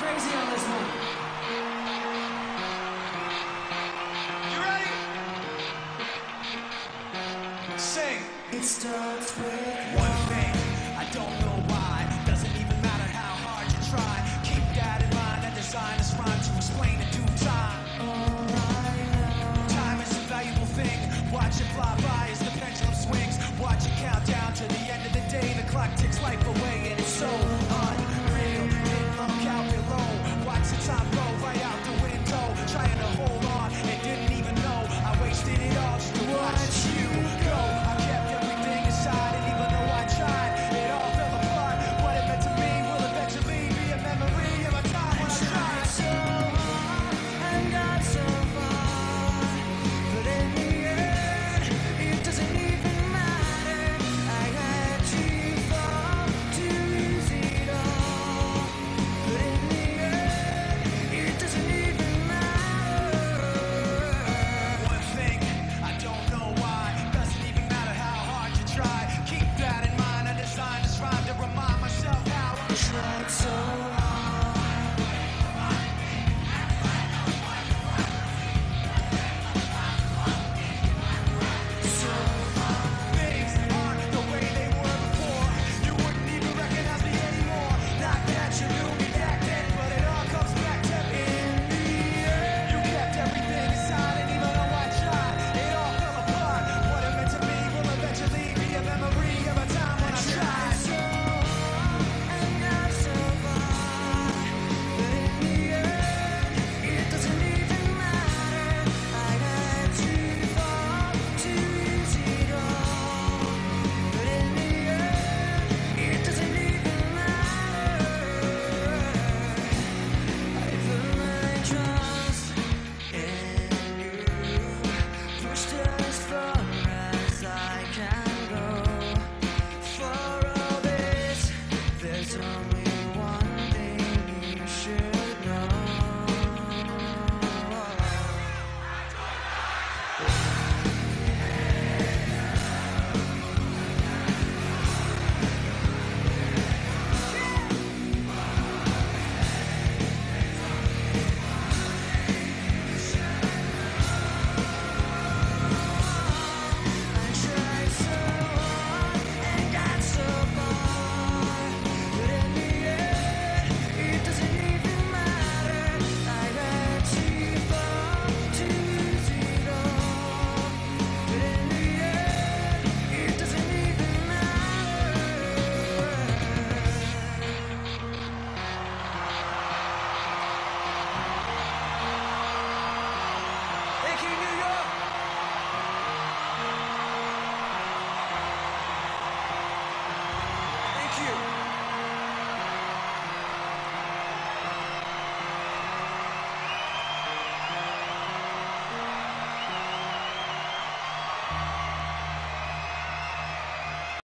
Crazy on this one. You ready? Sing. It starts with one thing. I don't know why. Doesn't even matter how hard you try. Keep that in mind. That design is rhyme to explain in due time. Time is a valuable thing. Watch it fly by as the pendulum swings. Watch it count down to the